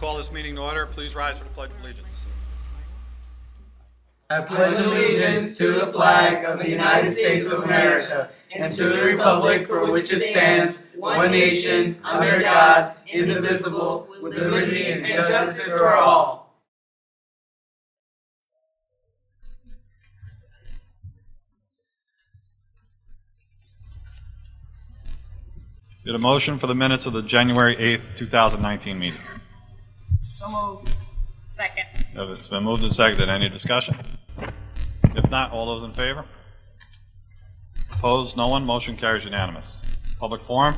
call this meeting to order. Please rise for the Pledge of Allegiance. I pledge allegiance to the flag of the United States of America and to the republic for which it stands, one nation, under God, indivisible, with liberty and justice for all. Get a motion for the minutes of the January 8th, 2019 meeting. Second. It's been moved and seconded. Any discussion? If not, all those in favor? Opposed? No one? Motion carries unanimous. Public forum?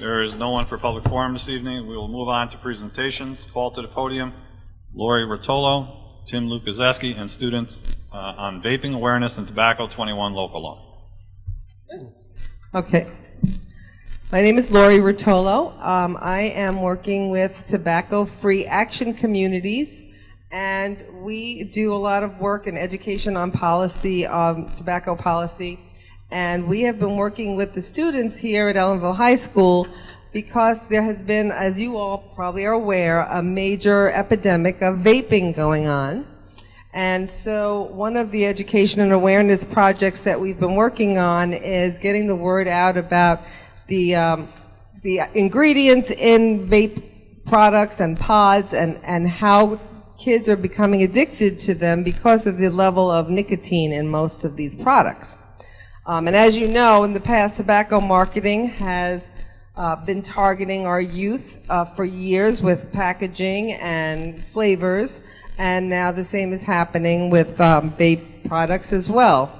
There is no one for public forum this evening. We will move on to presentations. Call to the podium, Lori Rotolo, Tim Lukazeski, and students uh, on vaping awareness and tobacco 21 local law. Okay. My name is Lori Rotolo. Um, I am working with Tobacco Free Action Communities, and we do a lot of work and education on policy, um, tobacco policy. And we have been working with the students here at Ellenville High School because there has been, as you all probably are aware, a major epidemic of vaping going on. And so one of the education and awareness projects that we've been working on is getting the word out about the, um, the ingredients in vape products and pods and, and how kids are becoming addicted to them because of the level of nicotine in most of these products. Um, and as you know, in the past, tobacco marketing has uh, been targeting our youth uh, for years with packaging and flavors, and now the same is happening with um, vape products as well.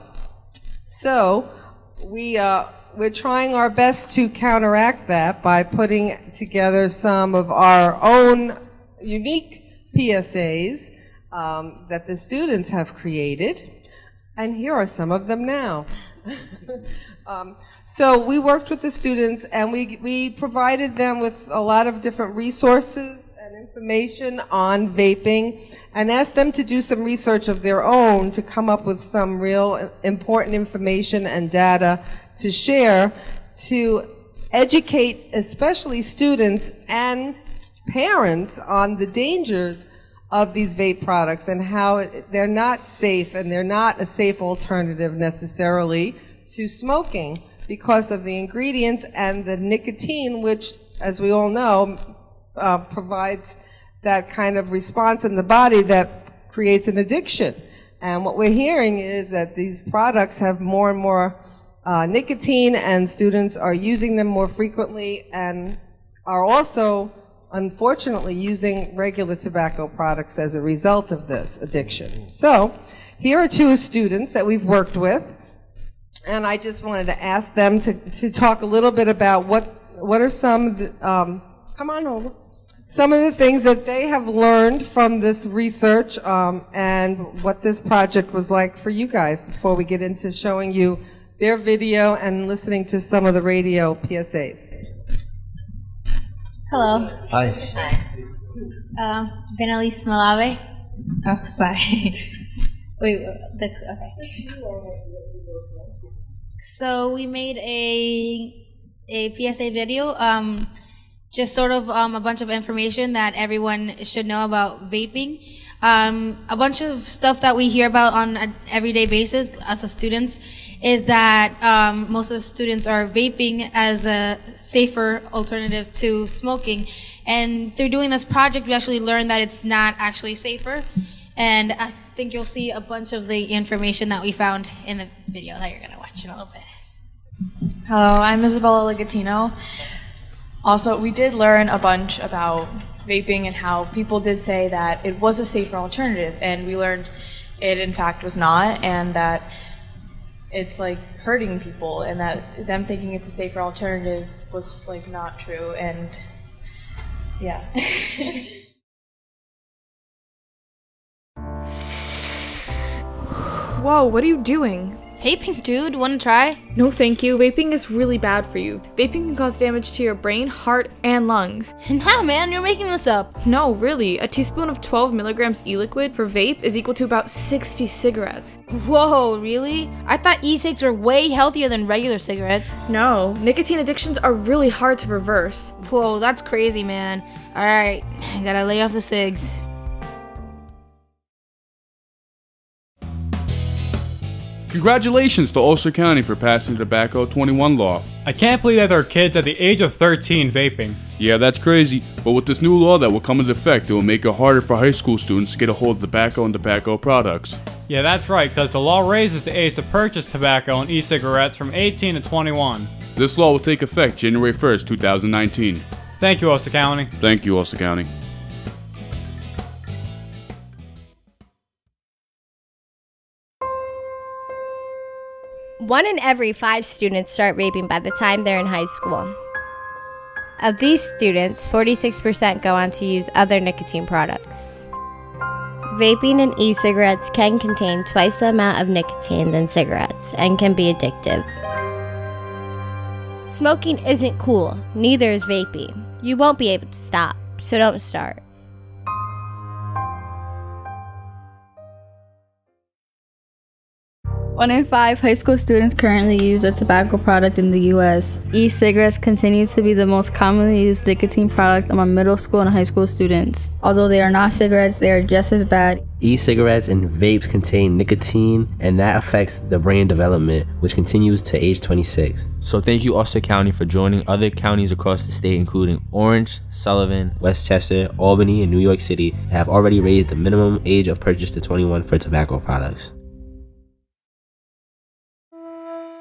So we uh, we're trying our best to counteract that by putting together some of our own unique PSAs um, that the students have created, and here are some of them now. um, so we worked with the students and we, we provided them with a lot of different resources and information on vaping and asked them to do some research of their own to come up with some real important information and data to share to educate especially students and parents on the dangers of these vape products and how it, they're not safe and they're not a safe alternative necessarily to smoking because of the ingredients and the nicotine, which, as we all know, uh, provides that kind of response in the body that creates an addiction. And what we're hearing is that these products have more and more uh, nicotine and students are using them more frequently and are also unfortunately using regular tobacco products as a result of this addiction. So here are two students that we've worked with, and I just wanted to ask them to, to talk a little bit about what, what are some, the, um, come on over, some of the things that they have learned from this research um, and what this project was like for you guys before we get into showing you their video and listening to some of the radio PSAs. Hello. Hi. Hi. Uh, Malave. Oh, sorry. Wait, the, okay. So we made a a PSA video, um, just sort of um, a bunch of information that everyone should know about vaping. Um, a bunch of stuff that we hear about on an everyday basis as a students is that um, most of the students are vaping as a safer alternative to smoking. And through doing this project, we actually learned that it's not actually safer. And I think you'll see a bunch of the information that we found in the video that you're going to watch in a little bit. Hello, I'm Isabella Ligatino. Also, we did learn a bunch about vaping and how people did say that it was a safer alternative, and we learned it in fact was not, and that it's like hurting people, and that them thinking it's a safer alternative was like not true, and yeah. Whoa, what are you doing? Vaping, dude. Wanna try? No, thank you. Vaping is really bad for you. Vaping can cause damage to your brain, heart, and lungs. Nah, man, you're making this up. No, really. A teaspoon of 12 milligrams e liquid for vape is equal to about 60 cigarettes. Whoa, really? I thought e-cigs were way healthier than regular cigarettes. No, nicotine addictions are really hard to reverse. Whoa, that's crazy, man. Alright, I gotta lay off the cigs. Congratulations to Ulster County for passing the Tobacco 21 law. I can't believe that there are kids at the age of 13 vaping. Yeah, that's crazy, but with this new law that will come into effect, it will make it harder for high school students to get a hold of tobacco and tobacco products. Yeah, that's right, because the law raises the age to purchase tobacco and e-cigarettes from 18 to 21. This law will take effect January 1st, 2019. Thank you, Ulster County. Thank you, Ulster County. One in every five students start vaping by the time they're in high school. Of these students, 46% go on to use other nicotine products. Vaping and e cigarettes can contain twice the amount of nicotine than cigarettes and can be addictive. Smoking isn't cool, neither is vaping. You won't be able to stop, so don't start. One in five high school students currently use a tobacco product in the U.S. E cigarettes continues to be the most commonly used nicotine product among middle school and high school students. Although they are not cigarettes, they are just as bad. E cigarettes and vapes contain nicotine, and that affects the brain development, which continues to age 26. So, thank you, Ulster County, for joining other counties across the state, including Orange, Sullivan, Westchester, Albany, and New York City, that have already raised the minimum age of purchase to 21 for tobacco products.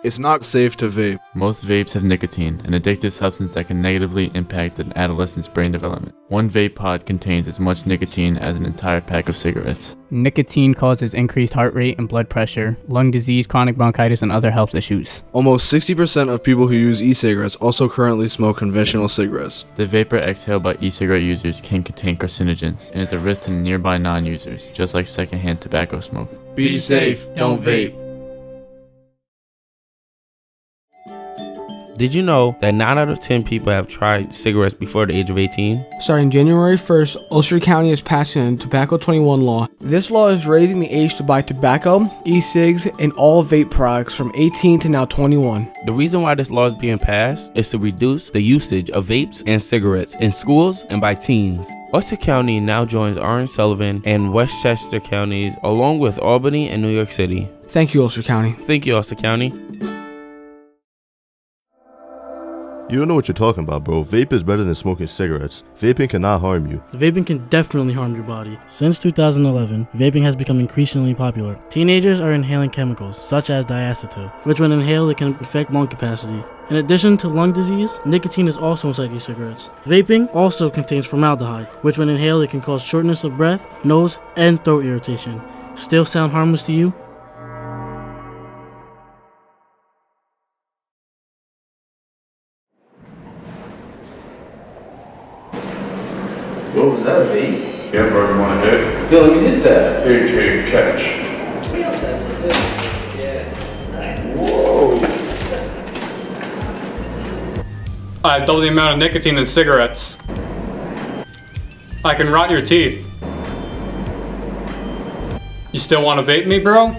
It's not safe to vape. Most vapes have nicotine, an addictive substance that can negatively impact an adolescent's brain development. One vape pod contains as much nicotine as an entire pack of cigarettes. Nicotine causes increased heart rate and blood pressure, lung disease, chronic bronchitis, and other health issues. Almost 60% of people who use e-cigarettes also currently smoke conventional cigarettes. The vapor exhaled by e-cigarette users can contain carcinogens and is a risk to nearby non-users, just like secondhand tobacco smoke. Be safe, don't vape. Did you know that 9 out of 10 people have tried cigarettes before the age of 18? Starting January 1st, Ulster County is passing a Tobacco 21 law. This law is raising the age to buy tobacco, e-cigs, and all vape products from 18 to now 21. The reason why this law is being passed is to reduce the usage of vapes and cigarettes in schools and by teens. Ulster County now joins Orange, Sullivan, and Westchester counties, along with Albany and New York City. Thank you, Ulster County. Thank you, Ulster County. You don't know what you're talking about, bro. Vape is better than smoking cigarettes. Vaping cannot harm you. Vaping can definitely harm your body. Since 2011, vaping has become increasingly popular. Teenagers are inhaling chemicals, such as diacetyl, which when inhaled, it can affect lung capacity. In addition to lung disease, nicotine is also inside these cigarettes. Vaping also contains formaldehyde, which when inhaled, it can cause shortness of breath, nose, and throat irritation. Still sound harmless to you? What was that, vape? Yeah, bro, you wanna hit? Yo, let me hit that. AK catch. Whoa. I have double the amount of nicotine in cigarettes. I can rot your teeth. You still want to vape me, bro?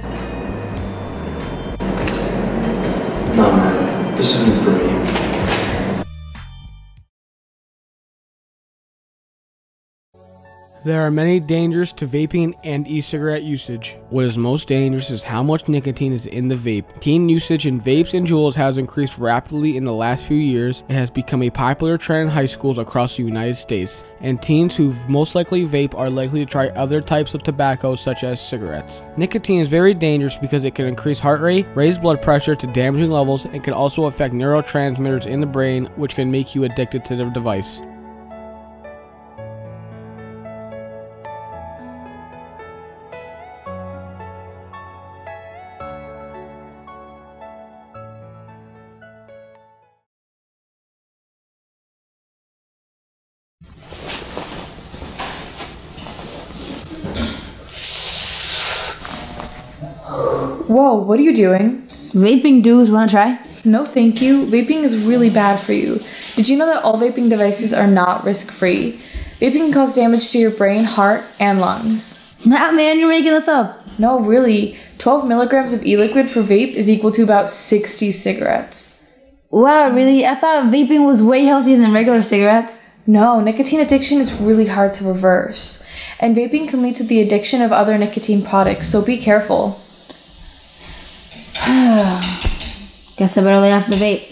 There are many dangers to vaping and e-cigarette usage. What is most dangerous is how much nicotine is in the vape. Teen usage in vapes and Juuls has increased rapidly in the last few years. It has become a popular trend in high schools across the United States. And teens who most likely vape are likely to try other types of tobacco such as cigarettes. Nicotine is very dangerous because it can increase heart rate, raise blood pressure to damaging levels, and can also affect neurotransmitters in the brain which can make you addicted to the device. What are you doing? Vaping, dude. Wanna try? No, thank you. Vaping is really bad for you. Did you know that all vaping devices are not risk free? Vaping can cause damage to your brain, heart, and lungs. Nah, man, you're making this up. No, really. 12 milligrams of e liquid for vape is equal to about 60 cigarettes. Wow, really? I thought vaping was way healthier than regular cigarettes. No, nicotine addiction is really hard to reverse. And vaping can lead to the addiction of other nicotine products, so be careful. Guess I better lay off the vape.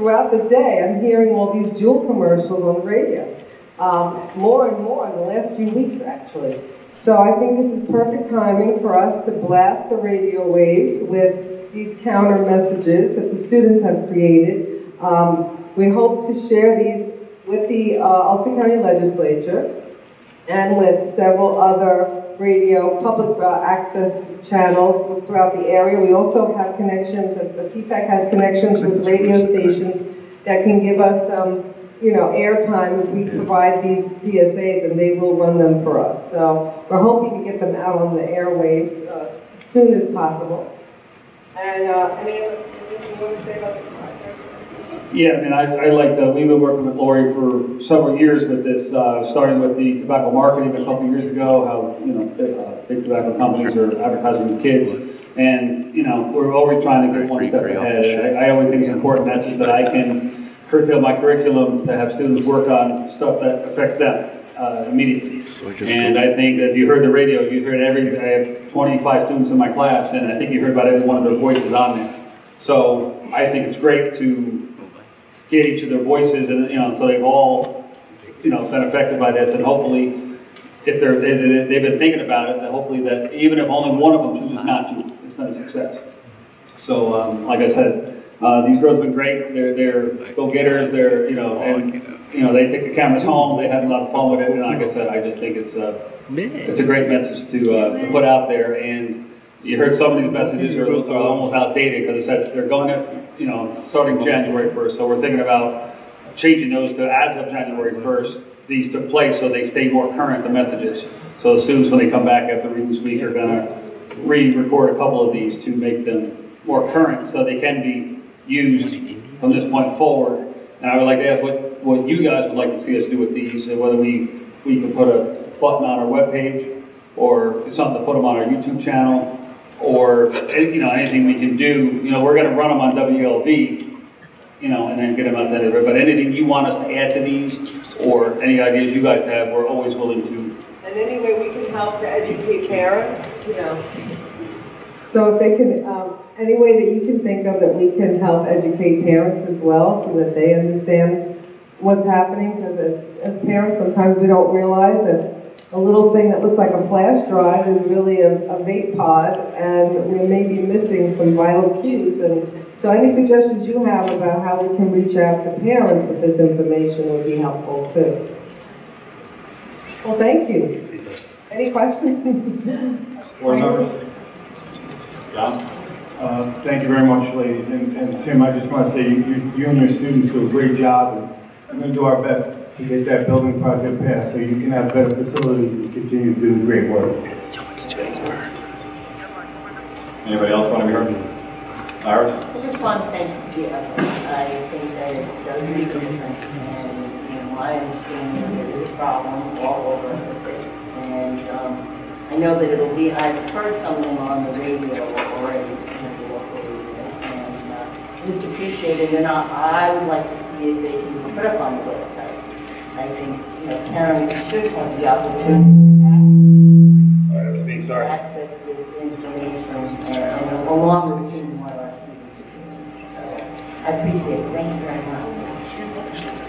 Throughout the day, I'm hearing all these Juul commercials on the radio. Um, more and more in the last few weeks, actually. So I think this is perfect timing for us to blast the radio waves with these counter messages that the students have created. Um, we hope to share these with the uh, Ulster County Legislature and with several other radio public uh, access channels throughout the area. We also have connections, the TFAC has connections with radio stations that can give us, some, you know, airtime if we provide these PSAs, and they will run them for us. So we're hoping to get them out on the airwaves uh, as soon as possible. And uh, any other, anything you want to say about? Yeah, and I, I like to, we've been working with Lori for several years with this, uh, starting with the tobacco marketing a couple of years ago, how, you know, big, uh, big tobacco companies are advertising to kids. And, you know, we're always trying to get one step ahead. I, I always think it's important, not just that I can curtail my curriculum to have students work on stuff that affects them. Uh, immediately. And I think if you heard the radio, you heard every, I have 25 students in my class, and I think you heard about every one of their voices on there. So I think it's great to get each of their voices and, you know, so they've all, you know, been affected by this and hopefully if they're, they, they- they've been thinking about it, that hopefully that even if only one of them chooses not to, it's been a success. So, um, like I said, uh, these girls have been great. They're, they're go-getters. They're, you know, and, you know, they take the cameras home. They have a lot of fun with it. And like I said, I just think it's a, it's a great message to, uh, to put out there. And you heard some of these messages are, are almost outdated because it said they're going to, you know, starting January 1st. So we're thinking about changing those to as of January 1st. These took place so they stay more current, the messages. So the students, when they come back after Regents Week, are going to re-record a couple of these to make them more current so they can be used from this point forward. And I would like to ask what, what you guys would like to see us do with these, and whether we, we can put a button on our webpage or something to put them on our YouTube channel or, you know, anything we can do. You know, we're gonna run them on WLV, you know, and then get them out to everybody. But anything you want us to add to these or any ideas you guys have, we're always willing to. And any way we can help to educate parents, you know. So if they can, um, any way that you can think of that we can help educate parents as well so that they understand what's happening, because as, as parents, sometimes we don't realize that a little thing that looks like a flash drive is really a, a vape pod, and we may be missing some vital cues. And so any suggestions you have about how we can reach out to parents with this information would be helpful too. Well, thank you. Any questions? Board members? John? Uh, Thank you very much, ladies. And and Tim, I just want to say, you you- you and your students do a great job, and we're going to do our best to get that building project passed so you can have better facilities and continue to do great work. Anybody else want to be heard? Iris? I just want to thank you for the effort. I think that it does make a difference, and, you know, I understand that there is a problem all over with this, and, um, I know that it'll be, I've heard something on the radio already, you the local radio, and, uh, just appreciate it, and I, I would like to see if they can put up on the website. I think, you know, parents should have the opportunity to access this information, and, and along with seeing what our students are doing. So, I appreciate it, thank you very much.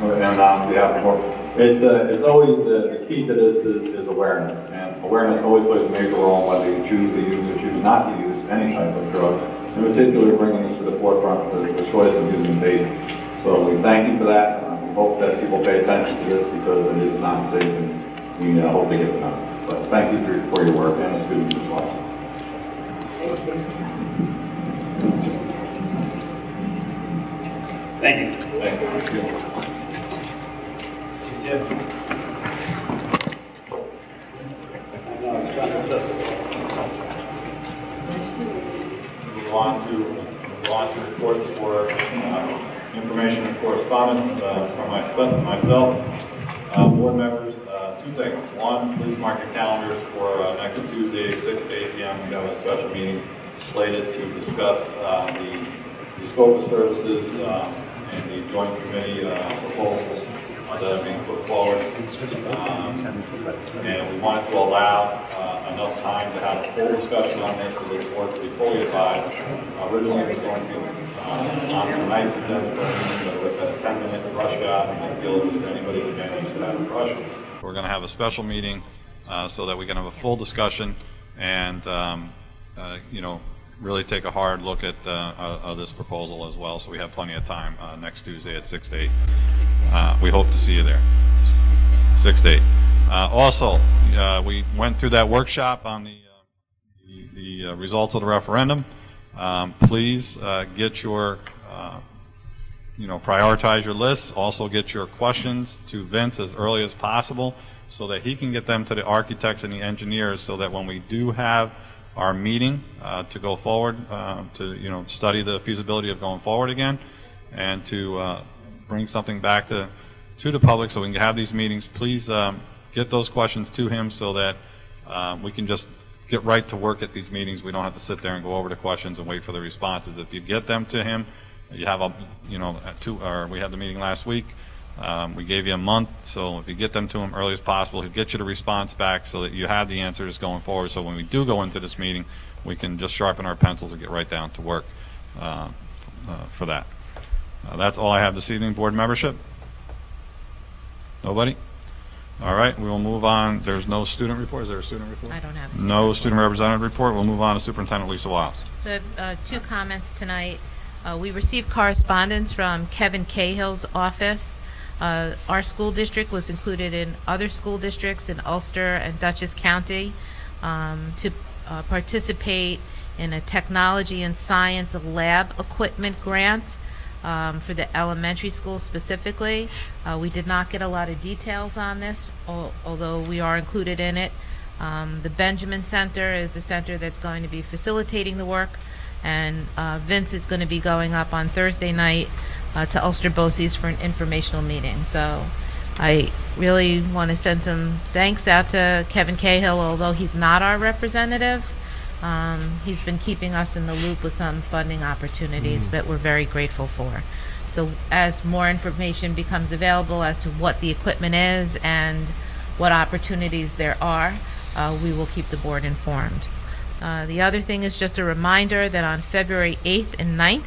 And on behalf of the board? It, uh, it's always, the, the key to this is, is awareness, and awareness always plays a major role in whether you choose to use or choose not to use any type of drugs, in particular bringing this to the forefront, the, the choice of using vape. So we thank you for that, uh, we hope that people pay attention to this because it is not safe, and we uh, hope they get the message. But thank you for, for your work and the students as well. Thank you. Thank you. Move on to, move on to reports for uh, information and correspondence uh, from my- myself. Uh, Board members, uh, two things. One, please mark your calendars for uh, next Tuesday, 6 to 8 p.m. We have a special meeting slated to discuss uh, the the scope of services and the joint committee proposals that have been put forward. Um, And we wanted to allow uh, enough time to have a full discussion on this so that the board could be fully advised. Originally, it was going to be um, on tonight's agenda, for a meeting, but with a 10-minute rush job, and I feel if anybody's agenda should have a rush. We're going to have a special meeting uh, so that we can have a full discussion and, um, uh, you know, really take a hard look at uh, uh, uh, this proposal as well, so we have plenty of time uh, next Tuesday at 6 to 8. Uh, We hope to see you there. 6 to 8. Uh, Also, uh, we went through that workshop on the, uh, the- the uh, results of the referendum. Um, Please uh, get your, uh, you know, prioritize your lists, also get your questions to Vince as early as possible, so that he can get them to the architects and the engineers, so that when we do have our meeting uh, to go forward, uh, to, you know, study the feasibility of going forward again, and to uh, bring something back to, to the public so we can have these meetings, please um, get those questions to him so that um, we can just get right to work at these meetings. We don't have to sit there and go over the questions and wait for the responses. If you get them to him, you have a, you know, two, or we had the meeting last week, um, we gave you a month, so if you get them to him early as possible, he'll get you the response back so that you have the answers going forward. So when we do go into this meeting, we can just sharpen our pencils and get right down to work uh, uh, for that. Uh, That's all I have this evening, board membership. Nobody? All right, we will move on. There's no student report. Is there a student report? I don't have a student No report. student representative report. We'll move on to Superintendent Lisa Wiles. So I have uh, two comments tonight. Uh, We received correspondence from Kevin Cahill's office. Uh, Our school district was included in other school districts in Ulster and Dutchess County um, to uh, participate in a technology and science lab equipment grant um, for the elementary school specifically. Uh, We did not get a lot of details on this, al- although we are included in it. Um, The Benjamin Center is the center that's going to be facilitating the work, and uh, Vince is going to be going up on Thursday night uh, to Ulster Boces for an informational meeting. So I really want to send some thanks out to Kevin Cahill, although he's not our representative. Um, He's been keeping us in the loop with some funding opportunities Mm. that we're very grateful for. So as more information becomes available as to what the equipment is and what opportunities there are, uh, we will keep the board informed. Uh, The other thing is just a reminder that on February 8th and 9th,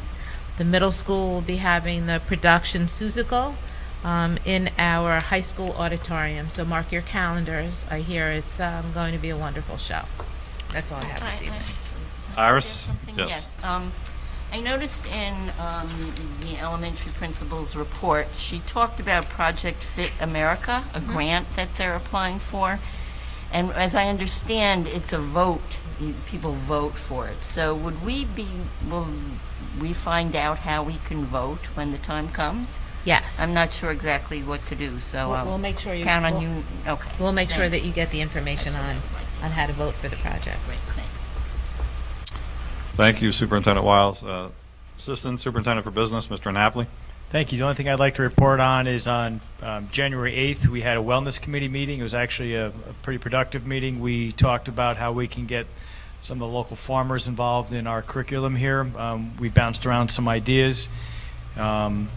the middle school will be having the production Seussical um, in our high school auditorium. So mark your calendars. I hear it's um, going to be a wonderful show. That's all I have this I- I- evening. Iris? Something? Yes. Yes. Um, I noticed in um, the elementary principal's report, she talked about Project Fit America, a Mhm. grant that they're applying for. And as I understand, it's a vote, you- people vote for it. So would we be, will we find out how we can vote when the time comes? Yes. I'm not sure exactly what to do, so We'll- I'll we'll make sure you- count on we'll- you. Okay. We'll make sure that thanks. you get the information on, like to on how to vote for the project. Great, thanks. Thank you, Superintendent Wiles. Uh, Assistant Superintendent for Business, Mr. Napoli. Thank you. The only thing I'd like to report on is on um, January 8th, we had a Wellness Committee meeting. It was actually a, a pretty productive meeting. We talked about how we can get some of the local farmers involved in our curriculum here. Um, we bounced around some ideas. Um,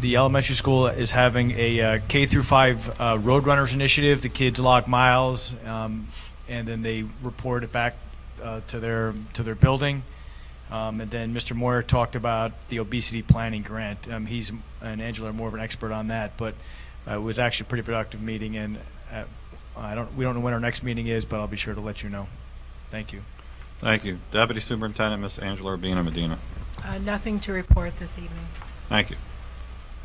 the elementary school is having a uh, K through 5 uh, Roadrunners initiative. The kids log miles, um, and then they report it back uh, to their to their building. Um, and then Mr. Moyer talked about the obesity planning grant. Um, he's and Angela are more of an expert on that, but uh, it was actually a pretty productive meeting. And uh, I don't, we don't know when our next meeting is, but I'll be sure to let you know. Thank you. Thank you. Deputy Superintendent, Ms. Angela Urbina Medina. Uh, Nothing to report this evening. Thank you.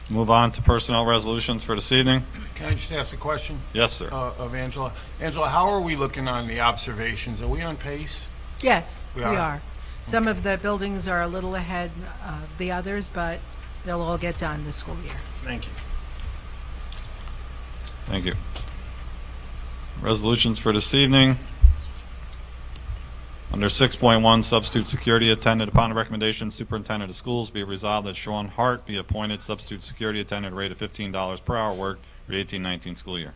Move on to personnel resolutions for this evening. Can I just ask a question? Yes, sir. uh, Of Angela. Angela, how are we looking on the observations? Are we on pace? Yes, We we are? are. Some of the buildings are a little ahead of the others, but they'll all get done this school year. Thank you. Thank you. Resolutions for this evening. Under 6.1, substitute security attendant, upon the recommendation of superintendent of schools, be resolved that Sean Hart be appointed substitute security attendant at a rate of $15 per hour worked for the 18-19 school year.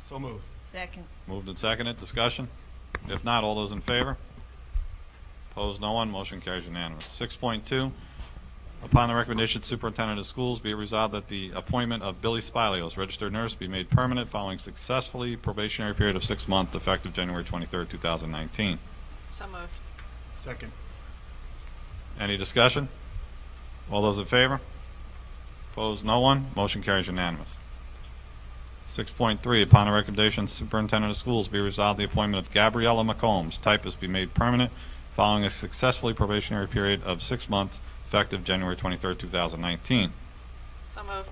So moved. Second. Moved and seconded, discussion? If not, all those in favor? Opposed, no one, motion carries unanimous. 6.2, upon the recommendation of superintendent of schools, be resolved that the appointment of Billy Spilios, registered nurse, be made permanent following successfully probationary period of six months effective January 23rd, 2019. So moved. Second. Any discussion? All those in favor? Opposed, no one, motion carries unanimous. 6.3, upon the recommendation of superintendent of schools, be resolved the appointment of Gabriella McCombs, typist, be made permanent following a successfully probationary period of six months effective January 23rd, 2019. So moved.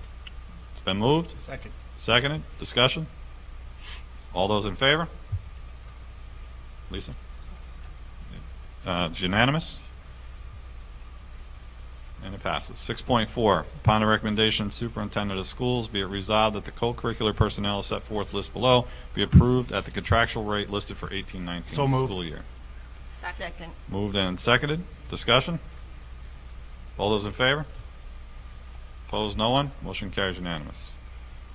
It's been moved? Second. Seconded, discussion? All those in favor? Lisa? Uh, It's unanimous? And it passes. 6.4, upon the recommendation of superintendent of schools, be it resolved that the co-curricular personnel set forth list below be approved at the contractual rate listed for 18-19 So moved. school year. Second. Moved and seconded. Discussion? All those in favor? Opposed, no one? Motion carries unanimous.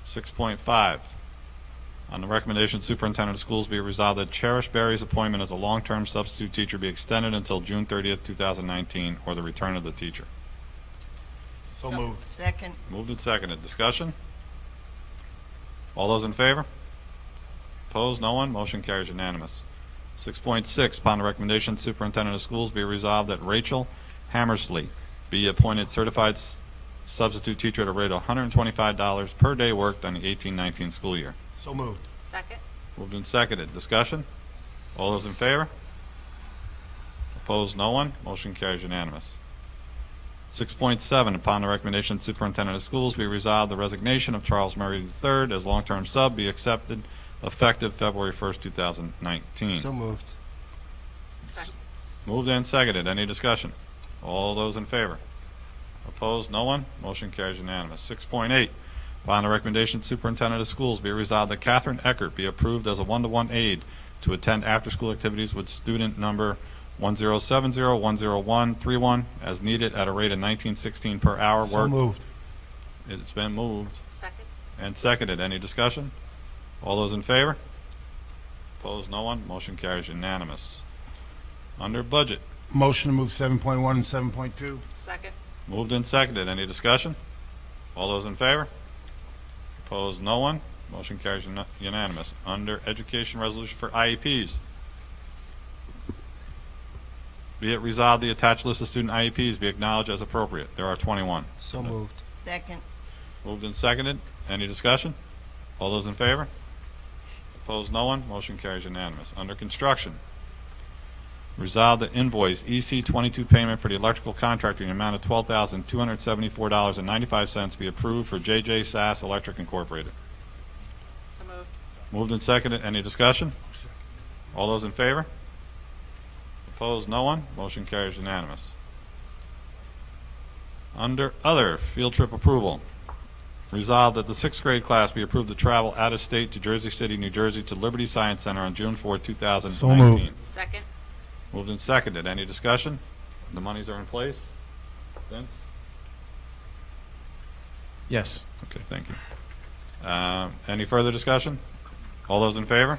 6.5, on the recommendation of superintendent of schools, be resolved that Cherish Berry's appointment as a long-term substitute teacher be extended until June 30th, 2019, or the return of the teacher. So moved. Second. Moved and seconded. Discussion? All those in favor? Opposed? No one? Motion carries unanimous. 6.6, upon the recommendation of superintendent of schools, be resolved that Rachel Hammersley be appointed certified substitute teacher at a rate of $125 per day worked on the 18-19 school year. So moved. Second. Moved and seconded. Discussion? All those in favor? Opposed? No one? Motion carries unanimous. 6.7, upon the recommendation of superintendent of schools, be resolved the resignation of Charles Murray III as long-term sub be accepted effective February 1st, 2019. So moved. Second. Moved and seconded. Any discussion? All those in favor? Opposed? No one? Motion carries unanimous. 6.8, upon the recommendation of superintendent of schools, be resolved that Catherine Eckert be approved as a one-to-one aide to attend after-school activities with student number 107010131 as needed at a rate of 1916 per hour. So worked. moved. It's been moved Second. and seconded. Any discussion? All those in favor? Opposed? No one? Motion carries unanimous. Under budget, Motion to move 7.1 and 7.2. Second. Moved and seconded. Any discussion? All those in favor? Opposed? No one? Motion carries uni- unanimous. Under education resolution for IEPs. Be it resolved, the attached list of student IEPs be acknowledged as appropriate. There are 21. So moved. Second. Moved and seconded. Any discussion? All those in favor? Opposed? No one? Motion carries unanimous. Under construction. Resolved that invoice EC 22 payment for the electrical contractor in the amount of $12,274.95 be approved for JJ Sass Electric Incorporated. So moved. Moved and seconded. Any discussion? All those in favor? Opposed? No one? Motion carries unanimous. Under other, field trip approval. Resolved that the sixth grade class be approved to travel out of state to Jersey City, New Jersey to Liberty Science Center on June 4, 2019. So moved. Second. Moved and seconded. Any discussion? The monies are in place? Vince? Yes. Okay, thank you. Uh, Any further discussion? All those in favor?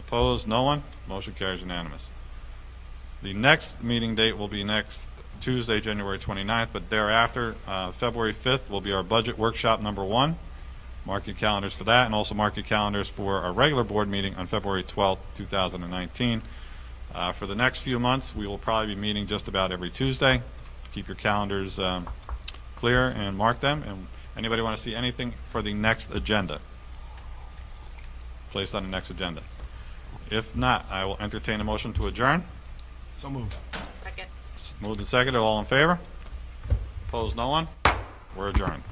Opposed? No one? Motion carries unanimous. The next meeting date will be next Tuesday, January 29th, but thereafter, uh, February 5th will be our budget workshop number one. Mark your calendars for that, and also mark your calendars for our regular board meeting on February 12th, 2019. Uh, For the next few months, we will probably be meeting just about every Tuesday. Keep your calendars um, clear and mark them. And anybody want to see anything for the next agenda? Placed on the next agenda. If not, I will entertain a motion to adjourn. So moved. Second. Moved and seconded, all in favor? Opposed, no one? We're adjourned.